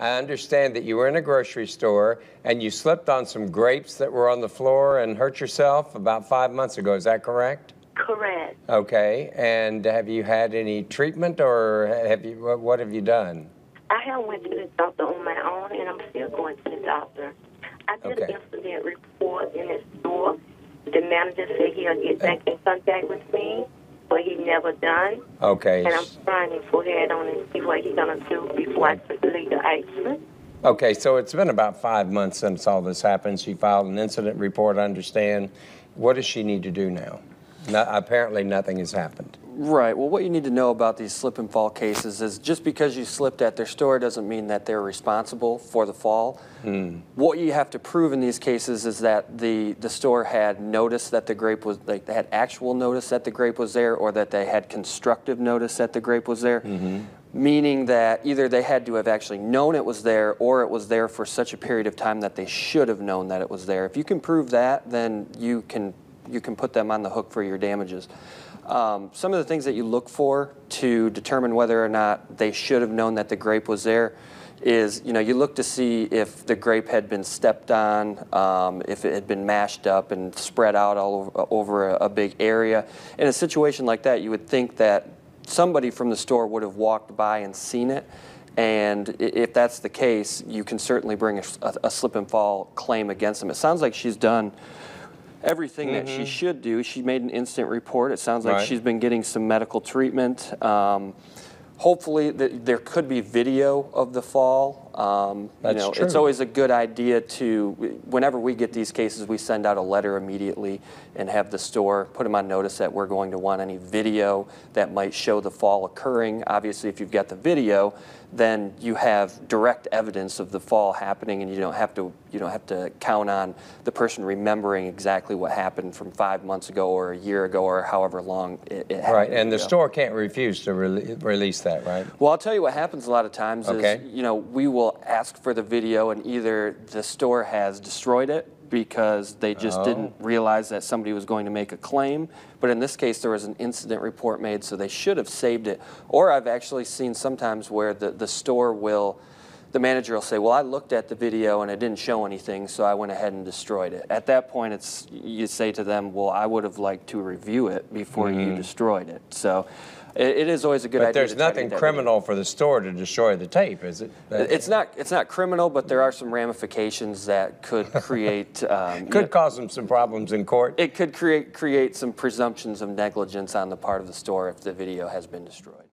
I understand that you were in a grocery store and you slipped on some grapes that were on the floor and hurt yourself about five months ago. Is that correct? Correct. Okay. And have you had any treatment or have you, what, have you done? I have went to the doctor on my own, and I'm still going to the doctor. I did Okay. an incident report in the store. The manager said he'll get back in contact with me, but he never done. Okay. And I'm trying to forehead on and see what he's gonna do before I took the legal action. Okay, so it's been about five months since all this happened. She filed an incident report, I understand. What does she need to do now? No, apparently, nothing has happened. Right. Well, what you need to know about these slip and fall cases is just because you slipped at their store doesn't mean that they're responsible for the fall. Hmm. What you have to prove in these cases is that the, the store had notice that the grape was, like, they had actual notice that the grape was there or that they had constructive notice that the grape was there. Mm-hmm. Meaning that either they had to have actually known it was there or it was there for such a period of time that they should have known that it was there. If you can prove that, then you can, you can put them on the hook for your damages. Um, some of the things that you look for to determine whether or not they should have known that the grape was there is, you know, you look to see if the grape had been stepped on, um, if it had been mashed up and spread out all over, over a, a big area. In a situation like that, you would think that somebody from the store would have walked by and seen it. And if that's the case, you can certainly bring a, a- a slip and fall claim against them. It sounds like she's done everything that she should do. She made an instant report. It sounds like Right. she's been getting some medical treatment. Um, hopefully, th- there could be video of the fall. Um, That's you know, It's always a good idea to, whenever we get these cases, we send out a letter immediately and have the store put them on notice that we're going to want any video that might show the fall occurring. Obviously, if you've got the video, then you have direct evidence of the fall happening, and you don't have to you don't have to count on the person remembering exactly what happened from five months ago or a year ago or however long it, it happened. Right, and the ago. store can't refuse to rele- release that, right? Well, I'll tell you what happens a lot of times Okay. is, you know, we will ask for the video and either the store has destroyed it because they just Oh. didn't realize that somebody was going to make a claim. But in this case, there was an incident report made, so they should have saved it. Or I've actually seen sometimes where the, the store will, the manager will say, well, I looked at the video and it didn't show anything, so I went ahead and destroyed it. At that point, it's, you say to them, well, I would have liked to review it before you destroyed it. So it, it is always a good Mm-hmm. But idea there's to nothing criminal for the store to destroy the tape, is it? It's not, it's not criminal, but there are some ramifications that could create. um, you know, Could cause them some problems in court. It could create, create some presumptions of negligence on the part of the store if the video has been destroyed.